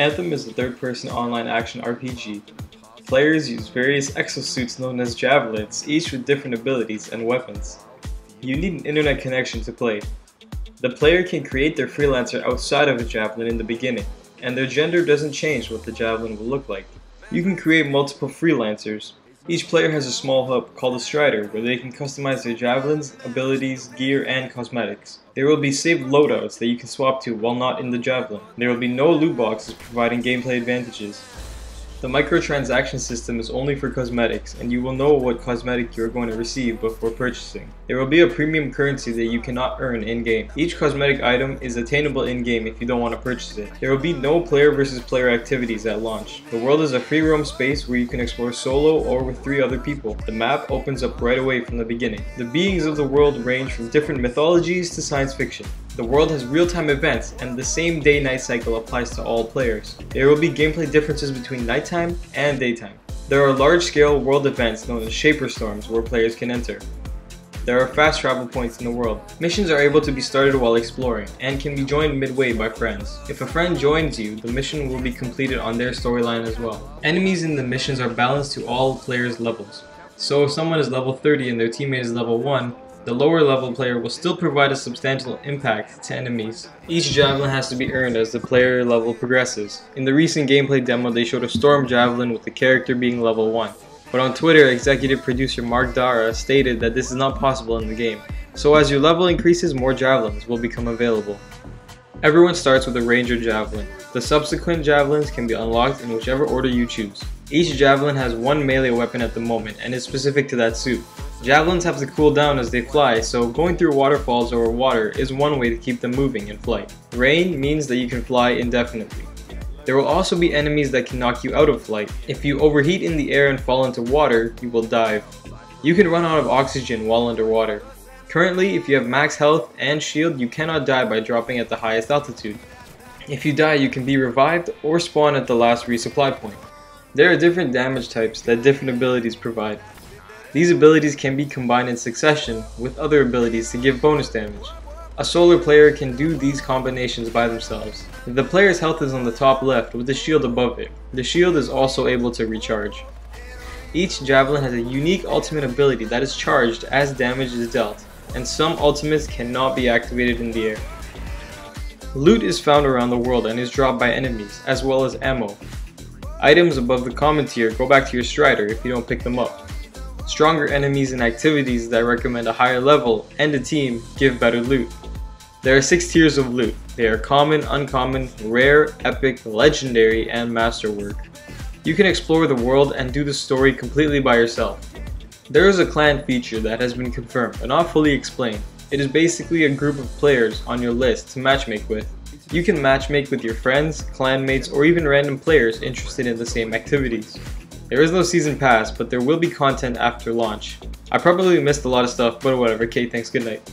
Anthem is a third-person online action RPG. Players use various exosuits known as javelins, each with different abilities and weapons. You need an internet connection to play. The player can create their freelancer outside of a javelin in the beginning, and their gender doesn't change what the javelin will look like. You can create multiple freelancers, each player has a small hub called a Strider where they can customize their javelins, abilities, gear, and cosmetics. There will be saved loadouts that you can swap to while not in the javelin. There will be no loot boxes providing gameplay advantages. The microtransaction system is only for cosmetics, and you will know what cosmetic you are going to receive before purchasing. There will be a premium currency that you cannot earn in-game. Each cosmetic item is attainable in-game if you don't want to purchase it. There will be no player versus player activities at launch. The world is a free roam space where you can explore solo or with three other people. The map opens up right away from the beginning. The beings of the world range from different mythologies to science fiction. The world has real-time events, and the same day-night cycle applies to all players. There will be gameplay differences between nighttime and daytime. There are large-scale world events known as Shaper Storms where players can enter. There are fast travel points in the world. Missions are able to be started while exploring, and can be joined midway by friends. If a friend joins you, the mission will be completed on their storyline as well. Enemies in the missions are balanced to all players' levels. So if someone is level 30 and their teammate is level 1, the lower level player will still provide a substantial impact to enemies. Each javelin has to be earned as the player level progresses. In the recent gameplay demo they showed a storm javelin with the character being level 1. But on Twitter, executive producer Mark Darrah stated that this is not possible in the game. So as your level increases, more javelins will become available. Everyone starts with a ranger javelin. The subsequent javelins can be unlocked in whichever order you choose. Each javelin has one melee weapon at the moment and is specific to that suit. Javelins have to cool down as they fly, so going through waterfalls or water is one way to keep them moving in flight. Rain means that you can fly indefinitely. There will also be enemies that can knock you out of flight. If you overheat in the air and fall into water, you will dive. You can run out of oxygen while underwater. Currently, if you have max health and shield, you cannot die by dropping at the highest altitude. If you die, you can be revived or spawn at the last resupply point. There are different damage types that different abilities provide. These abilities can be combined in succession with other abilities to give bonus damage. A solar player can do these combinations by themselves. The player's health is on the top left with the shield above it. The shield is also able to recharge. Each javelin has a unique ultimate ability that is charged as damage is dealt, and some ultimates cannot be activated in the air. Loot is found around the world and is dropped by enemies, as well as ammo. Items above the common tier go back to your strider if you don't pick them up. Stronger enemies and activities that recommend a higher level and a team give better loot. There are 6 tiers of loot. They are common, uncommon, rare, epic, legendary, and masterwork. You can explore the world and do the story completely by yourself. There is a clan feature that has been confirmed but not fully explained. It is basically a group of players on your list to matchmake with. You can matchmake with your friends, clanmates, or even random players interested in the same activities. There is no season pass, but there will be content after launch. I probably missed a lot of stuff, but whatever. Okay, thanks, good night.